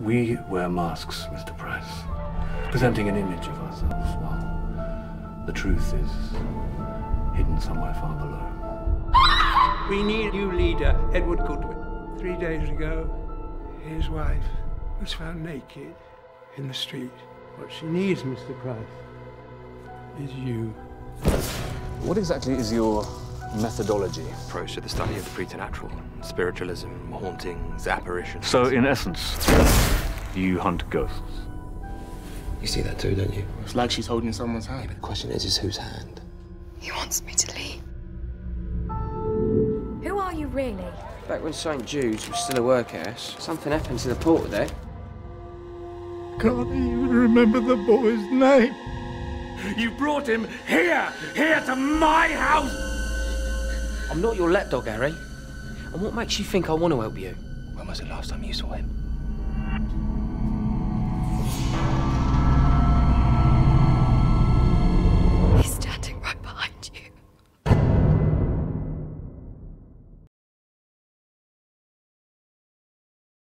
We wear masks, Mr. Price, presenting an image of ourselves while the truth is hidden somewhere far below. We need a new leader, Edward Goodwin. Three days ago, his wife was found naked in the street. What she needs, Mr. Price, is you. What exactly is your methodology? Approach to the study of the preternatural, spiritualism, hauntings, apparitions. So, in essence, you hunt ghosts. You see that too, don't you? It's like she's holding someone's hand. But the question is, is whose hand? He wants me to leave. Who are you really? Back when St. Jude's was still a workhouse, something happened to the porter there. Can't even remember the boy's name. You brought him here, here to my house. I'm not your lapdog, Harry. And what makes you think I want to help you? When was the last time you saw him?